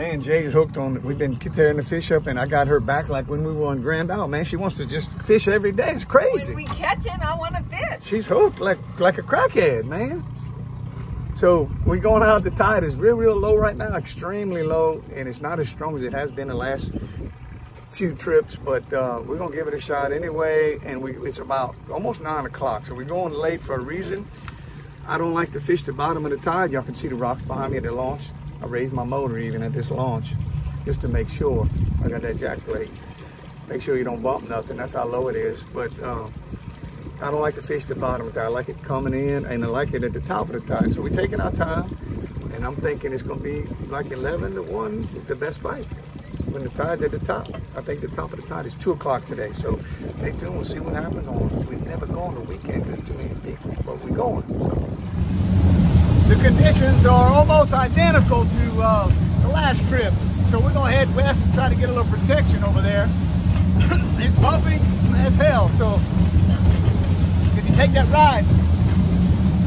Man, Jay's hooked on. It. We've been tearing the fish up, and I got her back like when we were on Grand Isle. Man, she wants to just fish every day. It's crazy. When we catching, I want to fish. She's hooked like like a crackhead, man. So we're going out. The tide is real, real low right now, extremely low, and it's not as strong as it has been the last few trips. But uh, we're gonna give it a shot anyway. And we, it's about almost nine o'clock, so we're going late for a reason. I don't like to fish the bottom of the tide. Y'all can see the rocks behind me at the launch. I raised my motor even at this launch just to make sure. I got that jack plate. Make sure you don't bump nothing. That's how low it is. But uh, I don't like to fish the bottom of the tide. I like it coming in and I like it at the top of the tide. So we're taking our time and I'm thinking it's gonna be like 11 to one, the best bite when the tide's at the top. I think the top of the tide is two o'clock today. So stay tuned, we'll see what happens on. We never go on the weekend, there's too many people, but we're going. The conditions are almost identical to uh, the last trip. So we're gonna head west and try to get a little protection over there. it's bumpy as hell, so if you take that ride,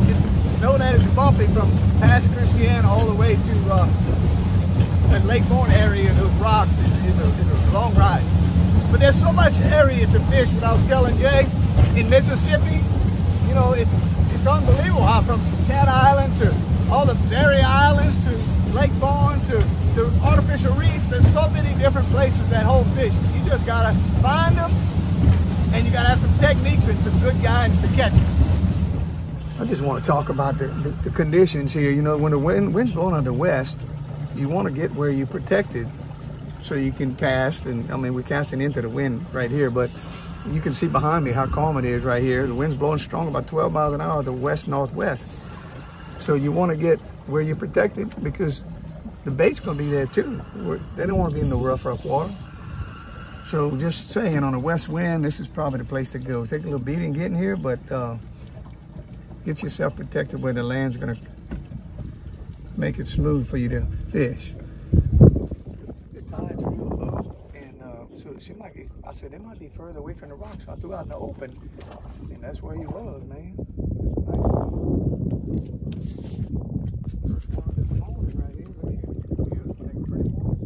just know that it's bumpy from past Christiana all the way to uh, the Lake Borgne area, those rocks, is, a, is a long ride. But there's so much area to fish, what I was telling Jay, in Mississippi, you know, it's it's unbelievable how from Cat Island to all the barrier islands to Lake Borgne to the artificial reefs, there's so many different places that hold fish. You just gotta find them and you gotta have some techniques and some good guidance to catch them. I just want to talk about the, the, the conditions here. You know, when the wind, wind's blowing out the west, you want to get where you're protected so you can cast. And I mean, we're casting into the wind right here, but you can see behind me how calm it is right here. The wind's blowing strong, about 12 miles an hour, the west northwest. So you want to get where you're protected because the bait's going to be there too. They don't want to be in the rough, rough water. So just saying, on a west wind, this is probably the place to go. Take a little beating getting here, but uh, get yourself protected where the land's going to make it smooth for you to fish. The tide's real low, and uh, so she might be. I said they might be further away from the rocks. I threw out in the open, and that's where he was, man. That's nice one.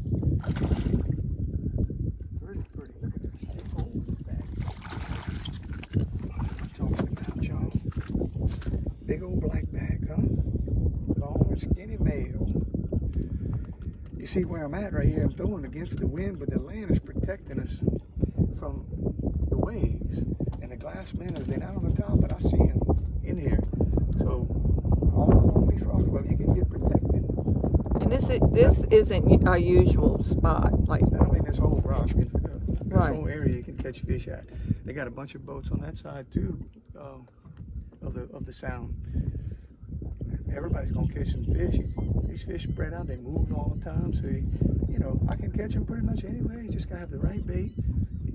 Big old bag. I'm talking about, y'all. Big old black bag, huh? long skinny male. You see where I'm at right here? I'm throwing against the wind, but the land is protecting us from the waves. And the glass minnows, they're not on the top, but I see them in here. So all along these rocks, well, you can get protected. And this is, this isn't our usual spot. Like I mean, this whole rock, it's, uh, this Right. whole area you can catch fish at. They got a bunch of boats on that side too, um, of the of the sound. Everybody's gonna catch some fish. These- These fish spread out, they move all the time. So, you, you know, I can catch them pretty much anyway. You just gotta have the right bait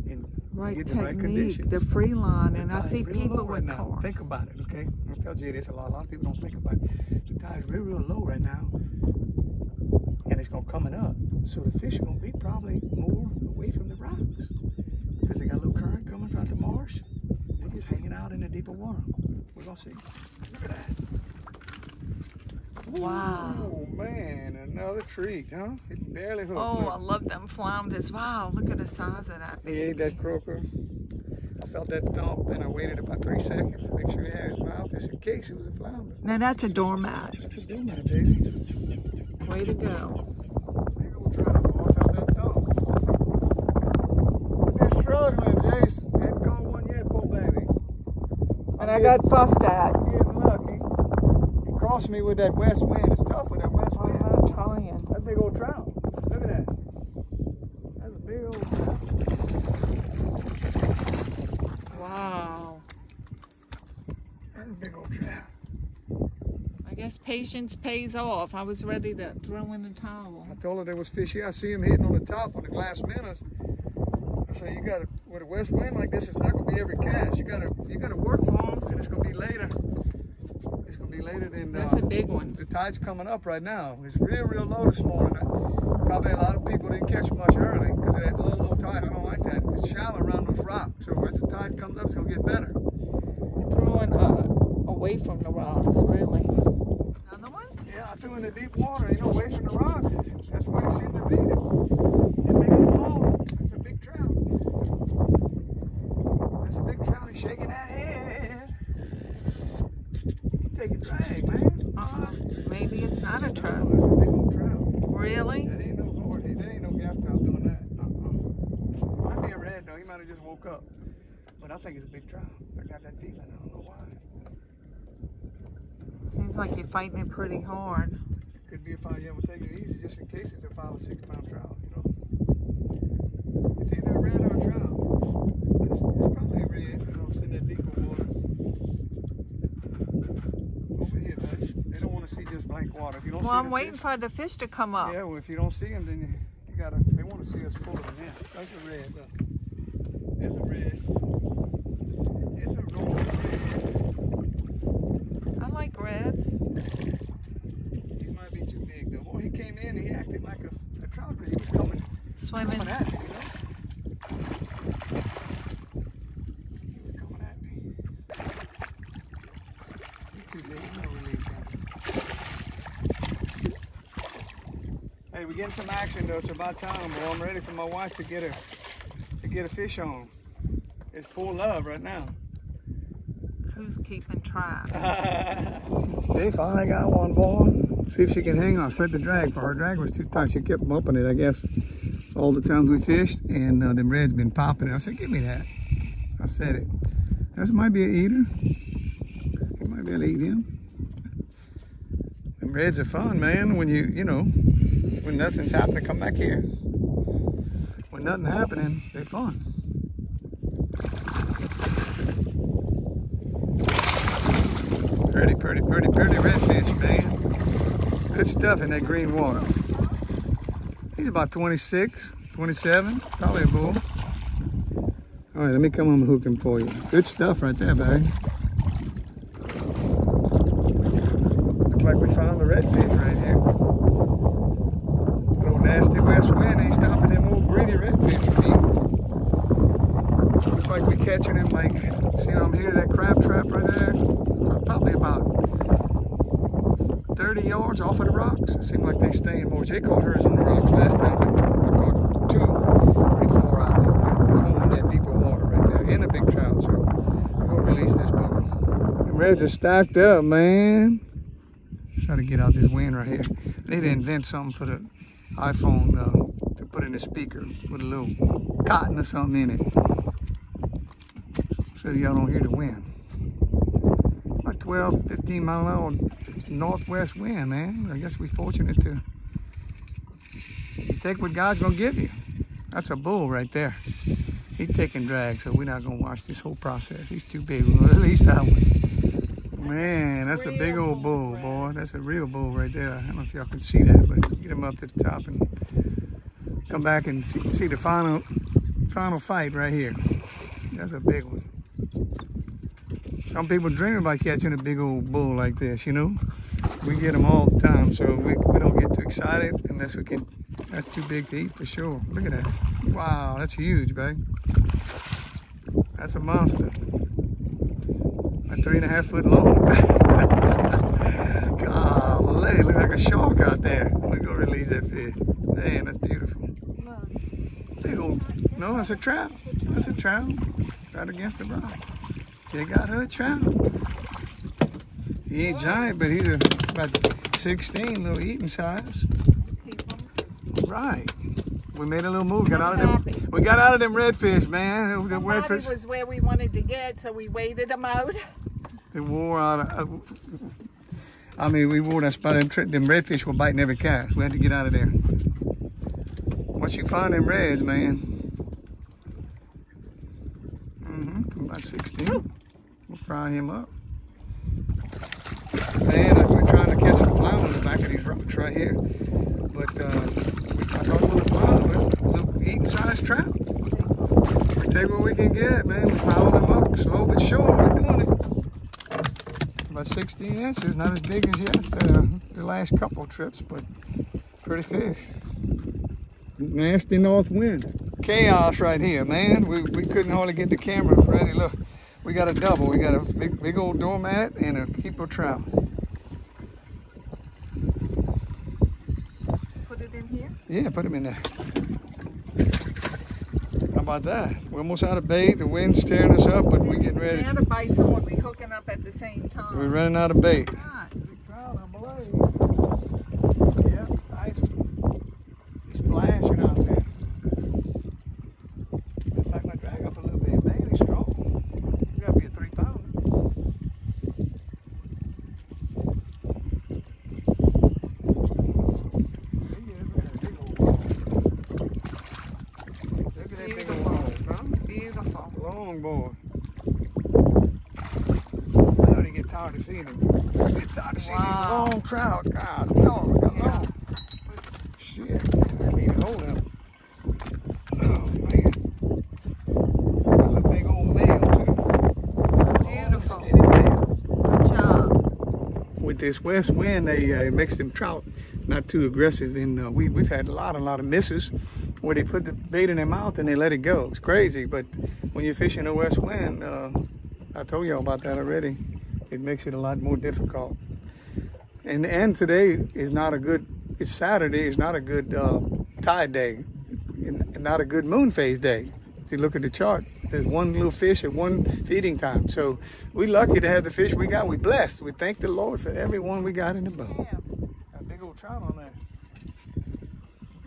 and right get the right technique, conditions. the free line, and I see people right with now. cars. Think about it, okay? I tell you this a lot. A lot of people don't think about it. The tide's real, real low right now, and it's gonna coming up. So the fish are gonna be probably more away from the rocks because they got a little current coming from the marsh. They're just hanging out in the deeper water. We're gonna see. Look at that. Wow. Oh man, another treat, huh? It barely hooked. Oh. I love them flounders. Wow, look at the size of that. He ate that croaker. I felt that thump and I waited about three seconds to make sure he had his mouth just in case it was a flounder. Now that's a doormat. That's a doormat, baby. Way to go. Maybe we'll try that more. I that thump. Been struggling, Jace. Hadn't caught one yet, poor baby. And I got fussed at. Lucky. Me with that west wind. It's tough with that west wind. I'm trying. That big old trout. Look at that. That's a big old trout. Wow. That's a big old trout. I guess patience pays off. I was ready to throw in the towel. I told her there was fishy. I see him hitting on the top on the glass minnows. I say you gotta with a west wind like this, it's not gonna be every cast. You gotta you gotta work for them, and it's gonna be later belated. And, That's a uh, big one. The tide's coming up right now. It's real, real low this morning. Probably a lot of people didn't catch much early because it had low, low tide. I don't like that. It's shallow around those rocks. So as the tide comes up, it's going to get better. Throwing uh, away from the rocks, really. Another one? Yeah, I threw in the deep water, you know, away from the rocks. That's where you seem to be. It made it. That's a big trout. That's a big trout. He's shaking that head take a drag, man. Uh, maybe it's not a trout. A big old. Really? Ain't no Lord. Ain't no gas doing that. Uh-uh. Might be a red though. He might have just woke up. But I think it's a big trout. I got that feeling. I don't know why. Seems like you're fighting it pretty hard. Could be a five. Yeah, we'll take it easy just in case it's a five or six pound trout. Water. If you don't Well, I'm waiting fish- for the fish to come up. Yeah, well, if you don't see them, then you, you gotta. They want to see us pull them in. That's a red. Look. There's a red. It's a red. I like reds. He might be too big though. Boy, he came in he acted like a, a trout because he was coming, Swimming. coming at me, you know. He was coming at me. He's too big. I'm gonna release him. Hey, we're getting some action though. It's about time, boy. I'm ready for my wife to get a to get a fish on. It's full love right now. Who's keeping track? They finally got one, boy. See if she can hang on. Set the drag for her. Drag was too tight. She kept bumping it, I guess, all the times we fished, and uh, them reds been popping it. I said, give me that. I said it. This might be an eater. You might be able to eat him. Them reds are fun, man. When you, you know, when nothing's happening, come back here. When nothing happening, they're fun. Pretty, pretty, pretty, pretty redfish, man. Good stuff in that green water. He's about 26, 27, probably a bull. All right, let me come on and hook him for you. Good stuff right there, babe. Looks like we found a redfish right here. Little nasty west wind ain't stopping them old greedy redfish from eating. Looks like we catching him like, see I'm here, that crab trap right there? Probably about 30 yards off of the rocks. It seemed like they staying more. Jay caught hers on the rocks last time. I caught two before I caught in that deeper water right there. And a big trout, so we're gonna release this booger. The reds are stacked up, man. Try to get out this wind right here. I need to invent something for the iPhone uh, to put in the speaker with a little cotton or something in it. So y'all don't hear the wind. About 12, 15 mile an hour northwest wind, man. I guess we're fortunate to you take what God's gonna give you. That's a bull right there. He's taking drag, so we're not gonna watch this whole process. He's too big. We're gonna release that one. Man, that's a big old bull, bull, boy. That's a real bull right there. I don't know if y'all can see that, but get him up to the top and come back and see, see the final final fight right here. That's a big one. Some people dream about catching a big old bull like this, you know? We get them all the time, so we, we don't get too excited unless we can. That's too big to eat for sure. Look at that. Wow, that's huge, babe. That's a monster. A three and a half foot long. Golly, look like a shark out there. Let me go release that fish. Man, that's beautiful. Big old, no, that's a trout. That's a trout. Right against the rock. She got her a trout. He ain't giant, but he's about 16, little eating size. Right. We made a little move. Got out of them. We got out of them redfish, man. The redfish. was where we wanted to get, so we waited them out. They wore out. Of, I mean, we wore that spot. Them, them redfish were biting every cast. We had to get out of there. Once you find them reds, man. Mm-hmm. About 16. We'll fry him up. Man, I- we're trying to catch some clown in the back of these rocks right here. But uh, we, was a clown, a little eating sized trout. We take what we can get, man. We're piling them up slow but sure. We're doing it. About 16 inches, not as big as yes, uh, the last couple trips, but pretty fish. Nasty north wind. Chaos right here, man. We, we couldn't hardly get the camera ready. Look, we got a double. We got a big, big old doormat and a keeper trout. Put it in here. Yeah, put him in there. How about that? We're almost out of bait. The wind's tearing us up, but we're getting ready. Bites and we'll be hooking up at the same time. We're running out of bait. God. Big trout, I believe. Yeah, nice. He's splashing out there. Pack my drag up a little bit, long boy. I already get tired of seeing him. I get tired of seeing Wow. these long trout. God, dog, look how long. Shit, I can't even hold him. Oh man. That's a big old male too. Beautiful. Skinny male. Good job. with this west wind, they uh, it makes them trout not too aggressive. And uh, we we've had a lot, a lot of misses where they put the bait in their mouth and they let it go. It's crazy, but when you're fishing a west wind, uh, I told y'all about that already. It makes it a lot more difficult. And and today is not a good. It's Saturday. It's not a good uh, tide day, and and not a good moon phase day. If you look at the chart, there's one little fish at one feeding time. So we lucky to have the fish we got. We blessed. We thank the Lord for every one we got in the boat. Yeah. Got a big old trout on there.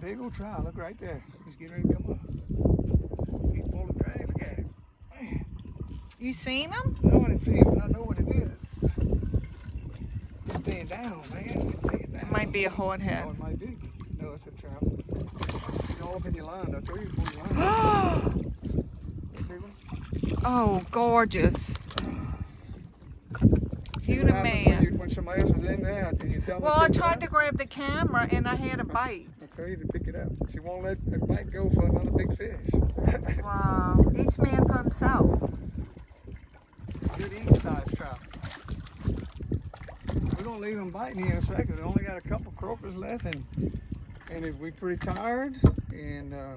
Big old trout. Look right there. He's getting ready to come up. He's pulling the drag. Look at him. Man, You seen them? no one see him. I know what it down, man. He's down. It might be a Oh, hornhead. it might be. No, it's a trout. All up in your line. I told you pull your line. Oh, gorgeous. You the man. When, you, when somebody else was in there, did you tell Well, I to pick it tried to grab the camera and I had a bite. I tell you to pick it up. She won't let the bite go for another big fish. Wow. Each man for himself. Good eating size trout. We're gonna leave them biting here in a second. We only got a couple croakers left, and and if we pretty tired, and uh,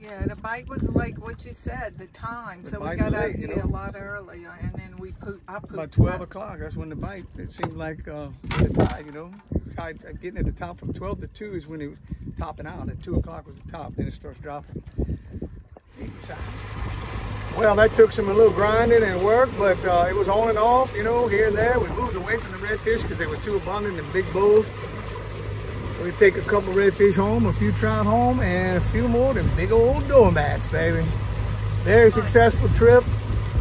Yeah, the bite was like what you said, the time. The So we got out late, you here know. a lot earlier and then we poop, I pooped. about 12 o'clock, that's when the bite. It seemed like uh, you know, tide, uh, getting at the top from 12 to 2 is when it was topping out. At 2 o'clock was the top, then it starts dropping. Eating size. Well, that took some a little grinding and work, but uh, it was on and off, you know, here and there. We moved away from the redfish because they were too abundant in big bowls. We take a couple redfish home, a few trout home, and a few more than big old doormats, baby. Very successful trip.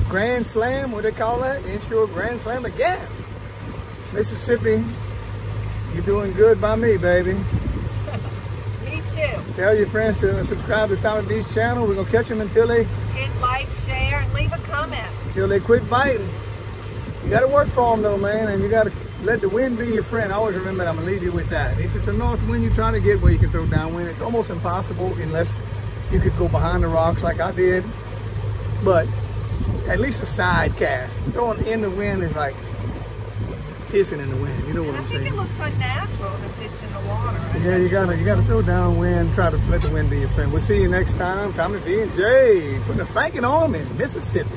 Grand Slam, what they call that? Inshore Grand Slam again. Mississippi, you're doing good by me, baby. Me too. Tell your friends to subscribe to Tommy V's channel. We're gonna catch them until they like, share, and leave a comment. until they quit biting. You gotta work for them though, man, and you gotta let the wind be your friend. I always remember that. I'm gonna leave you with that. If it's a north wind you're trying to get where you can throw downwind, it's almost impossible unless you could go behind the rocks like I did. But at least a side cast. Throwing in the wind is like kissing in the wind. You know what I I'm think saying? it looks unnatural to fish in the water. Yeah, you gotta you gotta throw downwind, try to let the wind be your friend. We'll see you next time. Tommy V and J putting a thanking on in Mississippi.